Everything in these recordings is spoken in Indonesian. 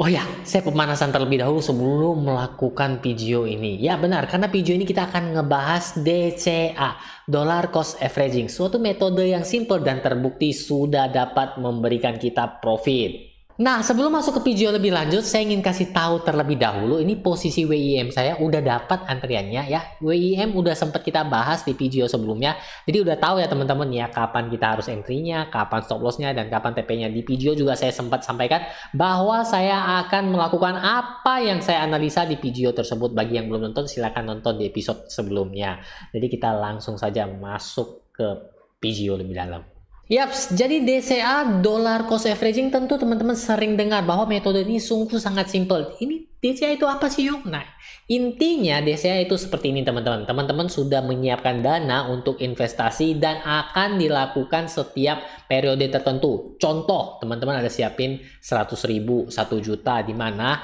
Oh ya, saya pemanasan terlebih dahulu sebelum melakukan video ini. Ya benar, karena video ini kita akan ngebahas DCA, Dollar Cost Averaging, suatu metode yang simple dan terbukti sudah dapat memberikan kita profit. Nah, sebelum masuk ke video lebih lanjut, saya ingin kasih tahu terlebih dahulu, ini posisi WIM saya udah dapat antriannya ya. WIM udah sempat kita bahas di video sebelumnya. Jadi udah tahu ya teman-teman ya, kapan kita harus entry-nya, kapan stop loss-nya, dan kapan TP-nya. Di video juga saya sempat sampaikan bahwa saya akan melakukan apa yang saya analisa di video tersebut. Bagi yang belum nonton, silahkan nonton di episode sebelumnya. Jadi kita langsung saja masuk ke video lebih dalam. Yaps, jadi DCA dollar cost averaging tentu teman-teman sering dengar bahwa metode ini sungguh sangat simple. Ini DCA itu apa sih yuk? Nah, intinya DCA itu seperti ini teman-teman. Teman-teman sudah menyiapkan dana untuk investasi dan akan dilakukan setiap periode tertentu. Contoh, teman-teman ada siapin 100 ribu, 1 juta di mana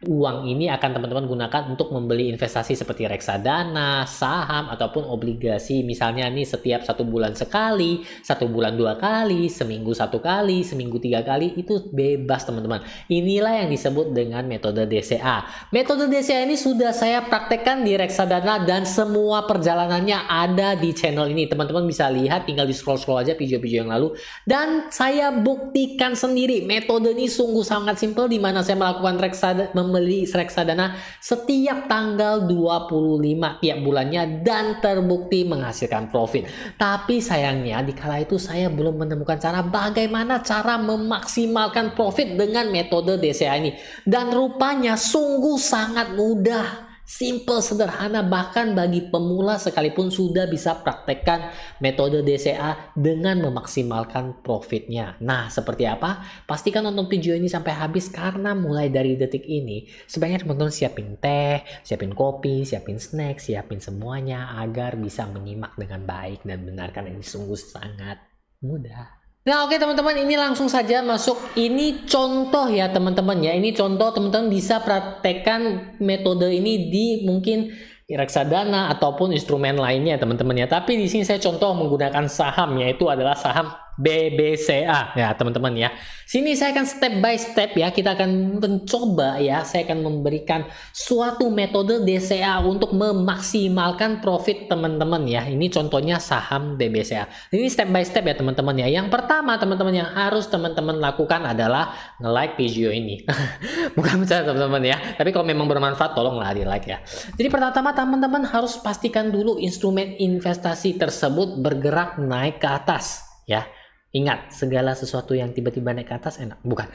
uang ini akan teman-teman gunakan untuk membeli investasi seperti reksadana, saham, ataupun obligasi. Misalnya nih setiap satu bulan sekali, satu bulan dua kali, seminggu satu kali, seminggu tiga kali, itu bebas teman-teman. Inilah yang disebut dengan metode DCA. Metode DCA ini sudah saya praktekkan di reksadana dan semua perjalanannya ada di channel ini. Teman-teman bisa lihat, tinggal di scroll-scroll aja video-video yang lalu. Dan saya buktikan sendiri, metode ini sungguh sangat simple di mana saya melakukan reksadana membeli reksadana setiap tanggal 25 tiap bulannya dan terbukti menghasilkan profit. Tapi sayangnya di kala itu saya belum menemukan cara bagaimana cara memaksimalkan profit dengan metode DCA ini. Dan rupanya sungguh sangat mudah. Simple, sederhana, bahkan bagi pemula sekalipun sudah bisa praktekkan metode DCA dengan memaksimalkan profitnya. Nah, seperti apa? Pastikan nonton video ini sampai habis karena mulai dari detik ini sebaiknya teman-teman siapin teh, siapin kopi, siapin snack, siapin semuanya agar bisa menyimak dengan baik dan benar karena ini sungguh sangat mudah. Nah oke okay, teman-teman ini langsung saja masuk. Ini contoh ya teman-teman ya. Ini contoh teman-teman bisa praktekkan metode ini di mungkin reksadana ataupun instrumen lainnya teman-teman ya. Tapi di sini saya contoh menggunakan saham yaitu adalah saham BBCA ya teman-teman ya. Sini saya akan step by step ya kita akan mencoba ya saya akan memberikan suatu metode DCA untuk memaksimalkan profit teman-teman ya. Ini contohnya saham BBCA. Ini step by step ya teman-teman ya. Yang pertama teman-teman yang harus teman-teman lakukan adalah nge-like video ini. Bukan bercanda teman-teman ya. Tapi kalau memang bermanfaat tolonglah di like ya. Jadi pertama-tama teman-teman harus pastikan dulu instrumen investasi tersebut bergerak naik ke atas ya Ingat, segala sesuatu yang tiba-tiba naik ke atas enak. Bukan.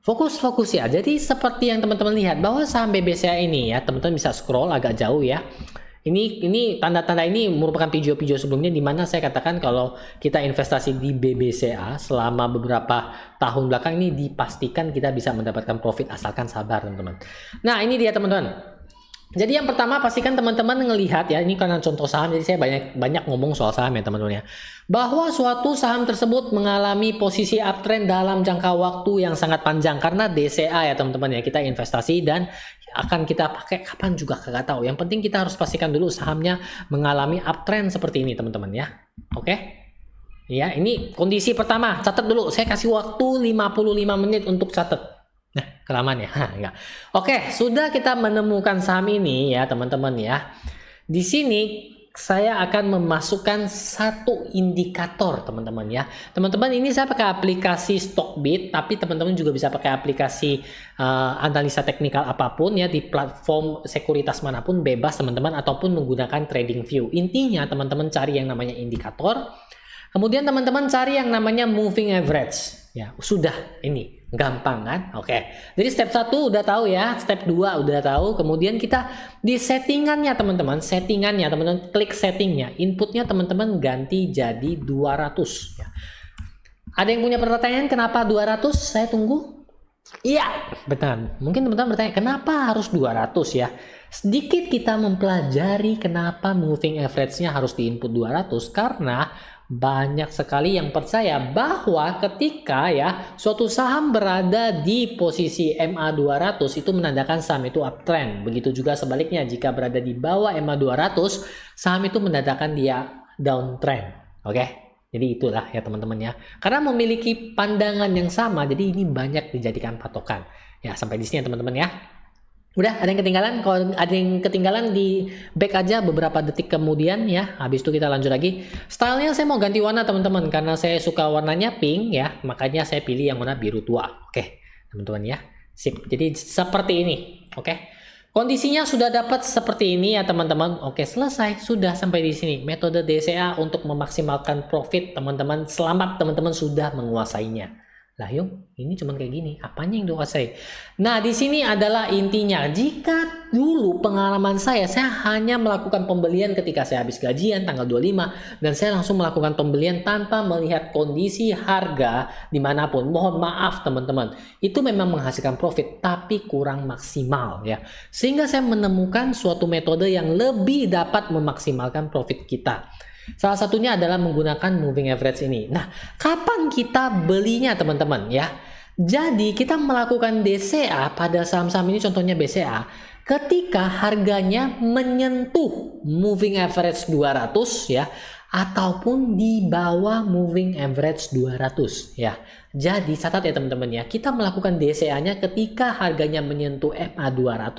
Fokus-fokus ya. Jadi seperti yang teman-teman lihat bahwa saham BBCA ini ya, teman-teman bisa scroll agak jauh ya. Ini ini tanda-tanda ini merupakan video-video sebelumnya di mana saya katakan kalau kita investasi di BBCA selama beberapa tahun belakang ini dipastikan kita bisa mendapatkan profit asalkan sabar teman-teman. Nah, ini dia teman-teman. Jadi yang pertama pastikan teman-teman ngelihat ya ini karena contoh saham jadi saya banyak banyak ngomong soal saham ya teman-teman ya. Bahwa suatu saham tersebut mengalami posisi uptrend dalam jangka waktu yang sangat panjang karena DCA ya teman-teman ya kita investasi dan akan kita pakai kapan juga kagak tahu. Yang penting kita harus pastikan dulu sahamnya mengalami uptrend seperti ini teman-teman ya. Oke? Ya, ini kondisi pertama. Catat dulu. Saya kasih waktu 55 menit untuk catat. Nah, kelamaan ya? enggak. Oke, sudah kita menemukan saham ini ya, teman-teman ya. Di sini saya akan memasukkan satu indikator teman-teman ya teman-teman ini saya pakai aplikasi Stockbit tapi teman-teman juga bisa pakai aplikasi uh, analisa teknikal apa pun ya di platform sekuritas mana pun bebas teman-teman ataupun menggunakan trading view intinya teman-teman cari yang namanya indikator kemudian teman-teman cari yang namanya moving average ya sudah ini Gampang kan? Oke. Jadi step 1 udah tahu ya, step 2 udah tahu. Kemudian kita di settingannya teman-teman, settingannya teman-teman klik settingnya. Inputnya teman-teman ganti jadi 200 ya. Ada yang punya pertanyaan kenapa 200? Saya tunggu. Iya, benar. Mungkin teman-teman bertanya, kenapa harus 200 ya? Sedikit kita mempelajari kenapa moving average-nya harus di input 200 karena banyak sekali yang percaya bahwa ketika ya suatu saham berada di posisi MA 200 itu menandakan saham itu uptrend. Begitu juga sebaliknya jika berada di bawah MA 200 saham itu menandakan dia downtrend. Oke. Okay? Jadi itulah ya teman-teman ya. Karena memiliki pandangan yang sama, jadi ini banyak dijadikan patokan. Ya sampai di sini ya teman-teman ya. Udah ada yang ketinggalan? Kalau ada yang ketinggalan di back aja beberapa detik kemudian ya. Habis itu kita lanjut lagi. Stylenya saya mau ganti warna teman-teman karena saya suka warnanya pink ya. Makanya saya pilih yang warna biru tua. Oke teman-teman ya. Sip. Jadi seperti ini. Oke. Kondisinya sudah dapat seperti ini ya teman-teman. Oke, selesai. Sudah sampai di sini. Metode DCA untuk memaksimalkan profit teman-teman. Selamat teman-teman sudah menguasainya. Lah yung, ini cuma kayak gini. Apanya yang dikuasai? Nah, di sini adalah intinya. Jika dulu pengalaman saya, saya hanya melakukan pembelian ketika saya habis gajian tanggal 25 dan saya langsung melakukan pembelian tanpa melihat kondisi harga di mana pun. Mohon maaf teman-teman, itu memang menghasilkan profit tapi kurang maksimal ya. Sehingga saya menemukan suatu metode yang lebih dapat memaksimalkan profit kita. Salah satunya adalah menggunakan moving average ini. Nah, kapan kita belinya teman-teman ya? Jadi kita melakukan DCA pada saham-saham ini contohnya BCA ketika harganya menyentuh moving average 200 ya ataupun di bawah moving average 200 ya. Jadi catat ya teman-teman ya, kita melakukan DCA-nya ketika harganya menyentuh MA 200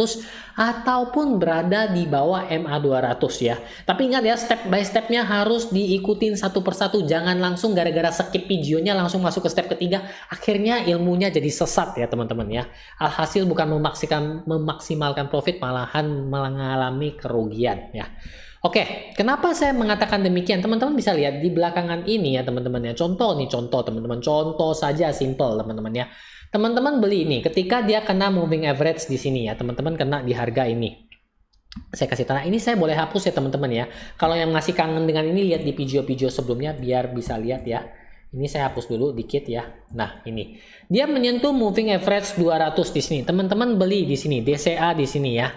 ataupun berada di bawah MA 200 ya. Tapi ingat ya, step by stepnya harus diikutin satu persatu, jangan langsung gara-gara skip videonya langsung masuk ke step ketiga, akhirnya ilmunya jadi sesat ya teman-teman ya. Alhasil bukan memaksimalkan memaksimalkan profit malahan mengalami kerugian ya. Oke, kenapa saya mengatakan demikian? Teman-teman bisa lihat di belakangan ini ya teman-teman ya. Contoh nih, contoh teman-teman. Contoh saja simple teman-teman ya. Teman-teman beli ini ketika dia kena moving average di sini ya. Teman-teman kena di harga ini. Saya kasih tanda. Ini saya boleh hapus ya teman-teman ya. Kalau yang masih kangen dengan ini lihat di video-video sebelumnya biar bisa lihat ya. Ini saya hapus dulu dikit ya. Nah, ini. Dia menyentuh moving average 200 di sini. Teman-teman beli di sini, DCA di sini ya.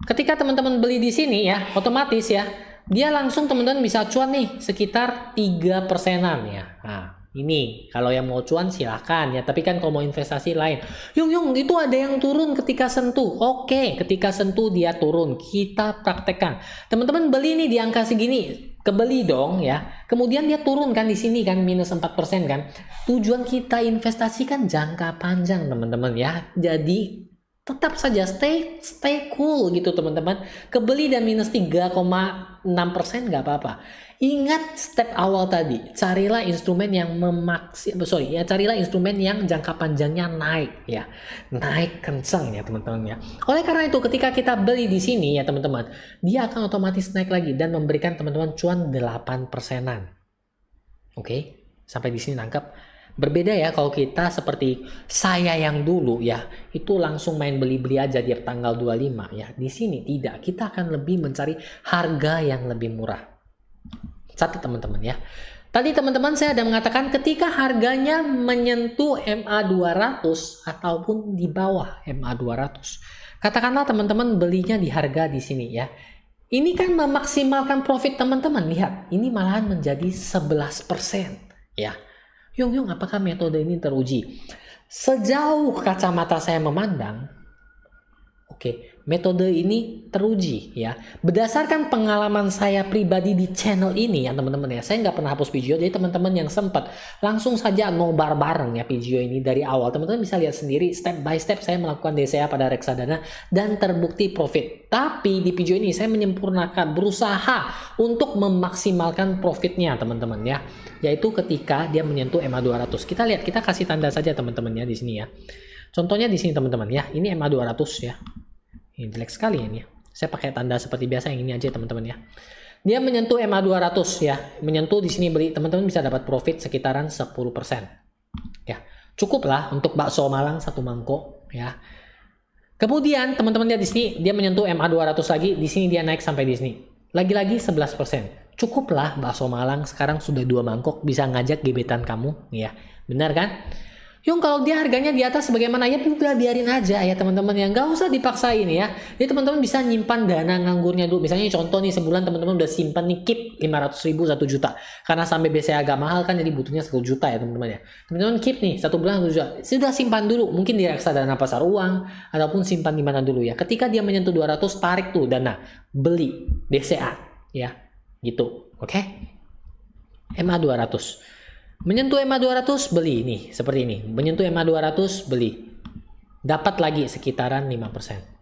Ketika teman-teman beli di sini ya, otomatis ya, dia langsung teman-teman bisa cuan nih sekitar 3 persenan ya. Nah, ini kalau yang mau cuan silahkan ya, tapi kan kalau mau investasi lain. Yung yung itu ada yang turun ketika sentuh. Oke, ketika sentuh dia turun. Kita praktekkan. Teman-teman beli nih di angka segini, kebeli dong ya. Kemudian dia turun kan di sini kan minus 4% kan. Tujuan kita investasi kan jangka panjang teman-teman ya. Jadi tetap saja stay stay cool gitu teman-teman. Kebeli dan minus 3,6 persen nggak apa-apa. Ingat step awal tadi carilah instrumen yang memaksi sorry ya carilah instrumen yang jangka panjangnya naik ya. Naik kencang ya teman-teman ya. Oleh karena itu ketika kita beli di sini ya teman-teman dia akan otomatis naik lagi dan memberikan teman-teman cuan 8 persenan. Oke? Sampai di sini nangkap Berbeda ya kalau kita seperti saya yang dulu ya, itu langsung main beli-beli aja di tanggal 25 ya. Di sini tidak, kita akan lebih mencari harga yang lebih murah. Catat teman-teman ya. Tadi teman-teman saya ada mengatakan ketika harganya menyentuh MA 200 ataupun di bawah MA 200. Katakanlah teman-teman belinya di harga di sini ya. Ini kan memaksimalkan profit teman-teman. Lihat, ini malahan menjadi 11% ya. Yung Yung, apakah metode ini teruji? Sejauh kacamata saya memandang, oke, okay, metode ini teruji ya. Berdasarkan pengalaman saya pribadi di channel ini ya teman-teman ya. Saya nggak pernah hapus video, jadi teman-teman yang sempat langsung saja nobar bareng ya video ini dari awal. Teman-teman bisa lihat sendiri step by step saya melakukan DCA pada reksadana dan terbukti profit. Tapi di video ini saya menyempurnakan, berusaha untuk memaksimalkan profitnya teman-teman ya. Yaitu ketika dia menyentuh MA 200. Kita lihat, kita kasih tanda saja teman-teman ya di sini ya. Contohnya di sini teman-teman ya. Ini MA 200 ya. Ini jelek sekali ini. Saya pakai tanda seperti biasa yang ini aja teman-teman ya. Dia menyentuh MA 200 ya. Menyentuh di sini beli teman-teman bisa dapat profit sekitaran 10%. Ya. Cukup lah untuk bakso Malang satu mangkok ya. Kemudian teman-teman lihat di sini dia menyentuh MA 200 lagi, di sini dia naik sampai di sini. Lagi-lagi 11%. Cukuplah bakso Malang sekarang sudah dua mangkok bisa ngajak gebetan kamu ya. Benar kan? Yung kalau dia harganya di atas bagaimana ya udah biarin aja ya teman-teman ya nggak usah dipaksain ya. Jadi teman-teman bisa nyimpan dana nganggurnya dulu. Misalnya contoh nih sebulan teman-teman udah simpan nih keep 500 ribu 1 juta. Karena sampai BCA agak mahal kan jadi butuhnya 1 juta ya teman-teman ya. Teman-teman keep nih satu bulan 1 juta. Sudah simpan dulu mungkin di reksadana pasar uang ataupun simpan di mana dulu ya. Ketika dia menyentuh 200 tarik tuh dana beli BCA ya gitu. Oke? Okay? MA 200. Menyentuh MA 200 beli nih, seperti ini. Menyentuh MA 200 beli. Dapat lagi sekitaran 5%.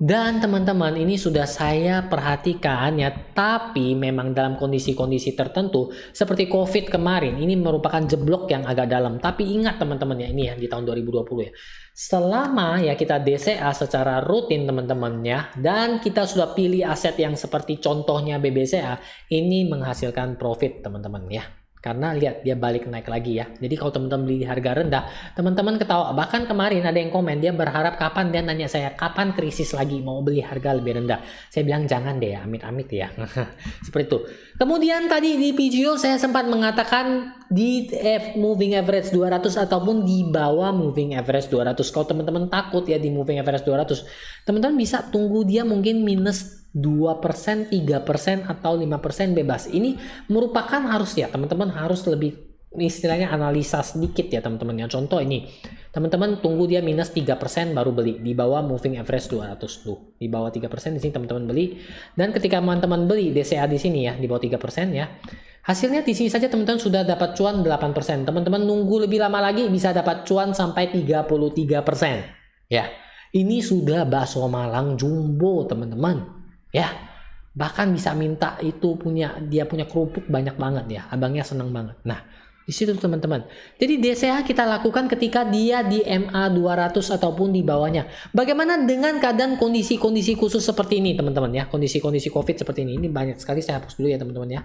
Dan teman-teman ini sudah saya perhatikan ya, tapi memang dalam kondisi-kondisi tertentu seperti COVID kemarin ini merupakan jeblok yang agak dalam. Tapi ingat teman-teman ya ini ya di tahun 2020 ya. Selama ya kita DCA secara rutin teman-teman ya dan kita sudah pilih aset yang seperti contohnya BBCA ini menghasilkan profit teman-teman ya. Karena lihat dia balik naik lagi ya. Jadi kalau teman-teman beli harga rendah, teman-teman ketawa. Bahkan kemarin ada yang komen dia berharap kapan dia nanya saya kapan krisis lagi mau beli harga lebih rendah. Saya bilang jangan deh, amit-amit ya. Seperti itu. Kemudian tadi di PGO saya sempat mengatakan di F moving average 200 ataupun di bawah moving average 200. Kalau teman-teman takut ya di moving average 200, teman-teman bisa tunggu dia mungkin minus 2%, 3% atau 5% bebas. Ini merupakan harus ya teman-teman harus lebih istilahnya analisa sedikit ya teman-teman. Yang contoh ini, teman-teman tunggu dia minus 3% baru beli di bawah moving average 200 tuh. Di bawah 3% di sini teman-teman beli dan ketika teman-teman beli DCA di sini ya di bawah 3% ya. Hasilnya di sini saja teman-teman sudah dapat cuan 8%. Teman-teman nunggu lebih lama lagi bisa dapat cuan sampai 33%. Ya. Ini sudah bakso Malang jumbo teman-teman ya bahkan bisa minta itu punya dia punya kerupuk banyak banget ya abangnya seneng banget. Nah di situ teman-teman. Jadi DCA kita lakukan ketika dia di MA 200 ataupun di bawahnya. Bagaimana dengan keadaan kondisi-kondisi khusus seperti ini teman-teman ya? Kondisi-kondisi covid seperti ini. Ini banyak sekali saya hapus dulu ya teman-teman ya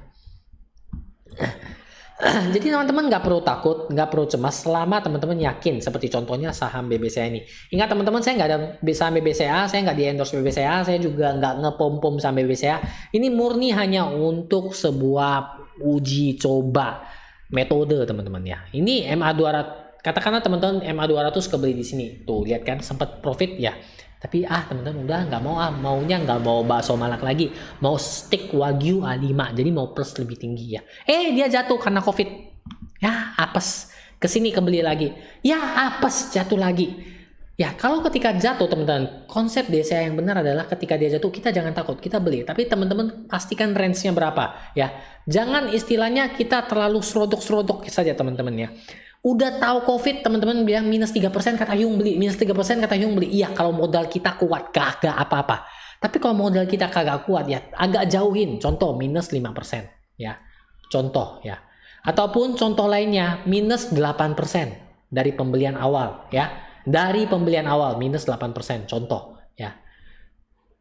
Jadi teman-teman nggak perlu takut, nggak perlu cemas selama teman-teman yakin seperti contohnya saham BBCA ini. Ingat teman-teman saya nggak ada saham BBCA, saya nggak di endorse BBCA, saya juga nggak ngepom-pom saham BBCA. Ini murni hanya untuk sebuah uji coba metode teman-teman ya. Ini MA 200 katakanlah teman-teman MA 200 kebeli di sini. Tuh lihat kan sempat profit ya tapi ah teman-teman udah nggak mau ah maunya nggak mau bakso malak lagi. Mau stick wagyu A5 jadi mau plus lebih tinggi ya. Eh dia jatuh karena covid. Ya apes. Ke sini kebeli lagi. Ya apes jatuh lagi. Ya, kalau ketika jatuh teman-teman, konsep desa yang benar adalah ketika dia jatuh kita jangan takut, kita beli. Tapi teman-teman pastikan range-nya berapa, ya. Jangan istilahnya kita terlalu serodok-serodok saja teman-teman ya udah tahu covid teman-teman bilang minus 3% kata Yung beli. Minus 3% kata Yung beli. Iya kalau modal kita kuat kagak apa-apa. Tapi kalau modal kita kagak kuat ya agak jauhin. Contoh minus 5% ya. Contoh ya. Ataupun contoh lainnya minus 8% dari pembelian awal ya. Dari pembelian awal minus 8% contoh. ya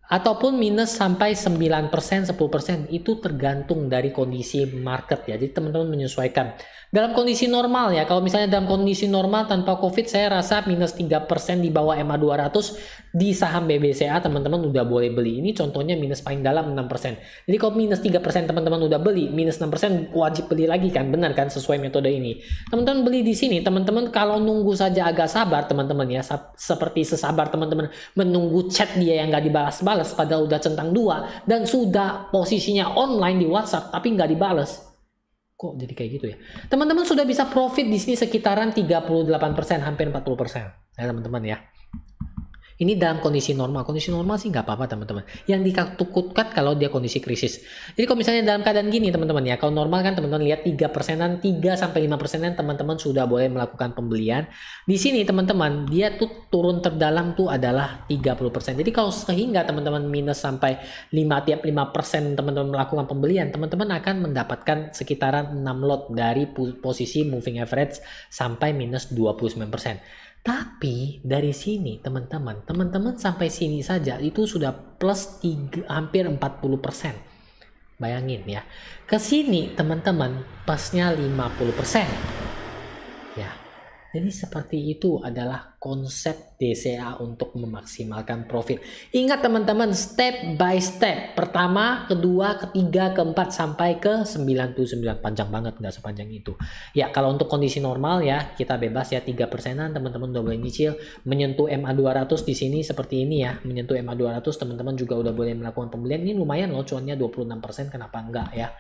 ataupun minus sampai 9%, 10% itu tergantung dari kondisi market ya. Jadi teman-teman menyesuaikan. Dalam kondisi normal ya, kalau misalnya dalam kondisi normal tanpa Covid saya rasa minus 3% di bawah MA 200 di saham BBCA teman-teman udah boleh beli. Ini contohnya minus paling dalam 6%. Jadi kalau minus 3% teman-teman udah beli, minus 6% wajib beli lagi kan, benar kan sesuai metode ini. Teman-teman beli di sini, teman-teman kalau nunggu saja agak sabar teman-teman ya, seperti sesabar teman-teman menunggu chat dia yang nggak dibalas-balas padahal udah centang dua dan sudah posisinya online di WhatsApp tapi nggak dibalas Kok jadi kayak gitu ya? Teman-teman sudah bisa profit di sini sekitaran 38%, hampir 40%. Ya teman-teman ya. Ini dalam kondisi normal. Kondisi normal sih nggak apa-apa teman-teman. Yang ditakutkan kalau dia kondisi krisis. Jadi kalau misalnya dalam keadaan gini teman-teman ya. Kalau normal kan teman-teman lihat 3 persenan, 3 sampai 5 persenan teman-teman sudah boleh melakukan pembelian. Di sini teman-teman dia tuh turun terdalam tuh adalah 30 persen. Jadi kalau sehingga teman-teman minus sampai 5 tiap 5 persen teman-teman melakukan pembelian, teman-teman akan mendapatkan sekitaran 6 lot dari posisi moving average sampai minus 29 persen. Tapi dari sini teman-teman, teman-teman sampai sini saja itu sudah plus 3, hampir 40%. Bayangin ya. Ke sini teman-teman plusnya 50%. Ya. Jadi seperti itu adalah konsep DCA untuk memaksimalkan profit. Ingat teman-teman, step by step. Pertama, kedua, ketiga, keempat, sampai ke 99. Panjang banget, nggak sepanjang itu. Ya, kalau untuk kondisi normal ya, kita bebas ya 3 persenan, teman-teman udah boleh nyicil. Menyentuh MA 200 di sini seperti ini ya. Menyentuh MA 200, teman-teman juga udah boleh melakukan pembelian. Ini lumayan loh, cuannya 26%, kenapa enggak ya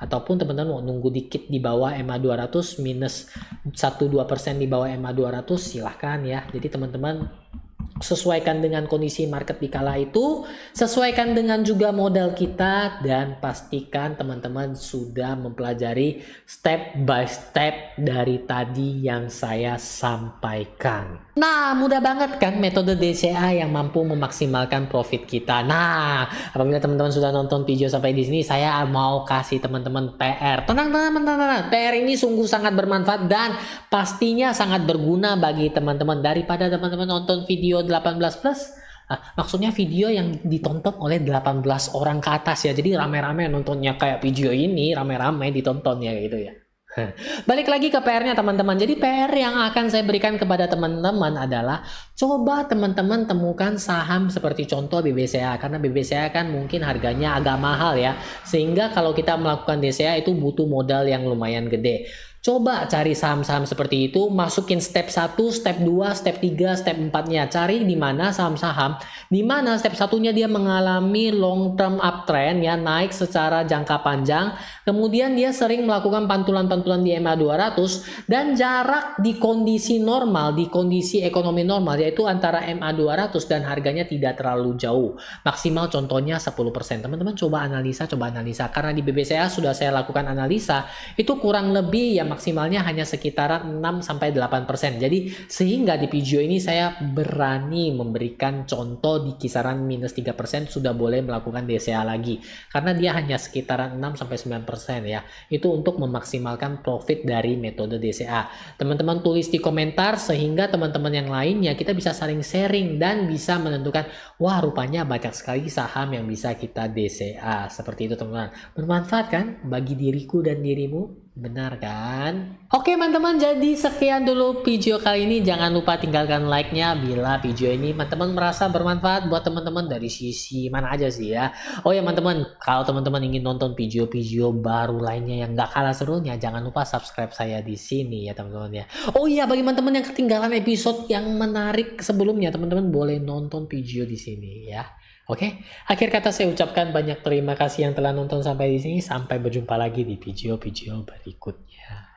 ataupun teman-teman mau nunggu dikit di bawah MA 200 minus 1-2% di bawah MA 200 silahkan ya jadi teman-teman sesuaikan dengan kondisi market di kala itu, sesuaikan dengan juga modal kita dan pastikan teman-teman sudah mempelajari step by step dari tadi yang saya sampaikan. Nah, mudah banget kan metode DCA yang mampu memaksimalkan profit kita. Nah, apabila teman-teman sudah nonton video sampai di sini, saya mau kasih teman-teman PR. Tenang, tenang, tenang, tenang. PR ini sungguh sangat bermanfaat dan pastinya sangat berguna bagi teman-teman daripada teman-teman nonton video 18 plus Nah, maksudnya video yang ditonton oleh 18 orang ke atas ya. Jadi rame-rame nontonnya kayak video ini, rame-rame ditonton ya gitu ya. Balik lagi ke PR-nya teman-teman. Jadi PR yang akan saya berikan kepada teman-teman adalah coba teman-teman temukan saham seperti contoh BBCA karena BBCA kan mungkin harganya agak mahal ya. Sehingga kalau kita melakukan DCA itu butuh modal yang lumayan gede. Coba cari saham-saham seperti itu, masukin step 1, step 2, step 3, step 4-nya. Cari di mana saham-saham, di mana step satunya dia mengalami long term uptrend ya, naik secara jangka panjang. Kemudian dia sering melakukan pantulan-pantulan di MA 200 dan jarak di kondisi normal, di kondisi ekonomi normal yaitu antara MA 200 dan harganya tidak terlalu jauh. Maksimal contohnya 10%. Teman-teman coba analisa, coba analisa. Karena di BBCA sudah saya lakukan analisa, itu kurang lebih ya maksimalnya hanya sekitaran 6 sampai 8%. Jadi sehingga di video ini saya berani memberikan contoh di kisaran minus 3% sudah boleh melakukan DCA lagi. Karena dia hanya sekitaran 6 sampai 9% ya. Itu untuk memaksimalkan profit dari metode DCA. Teman-teman tulis di komentar sehingga teman-teman yang lainnya kita bisa saling sharing dan bisa menentukan wah rupanya banyak sekali saham yang bisa kita DCA. Seperti itu teman-teman. Bermanfaat kan bagi diriku dan dirimu? Benar kan? Oke teman-teman, jadi sekian dulu video kali ini. Jangan lupa tinggalkan like-nya bila video ini teman-teman merasa bermanfaat buat teman-teman dari sisi mana aja sih ya. Oh ya teman-teman, kalau teman-teman ingin nonton video-video baru lainnya yang gak kalah serunya, jangan lupa subscribe saya di sini ya teman-teman ya. Oh iya, bagi teman-teman yang ketinggalan episode yang menarik sebelumnya, teman-teman boleh nonton video di sini ya. Oke, akhir kata saya ucapkan banyak terima kasih yang telah nonton sampai di sini. Sampai berjumpa lagi di video-video berikutnya.